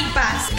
y paz.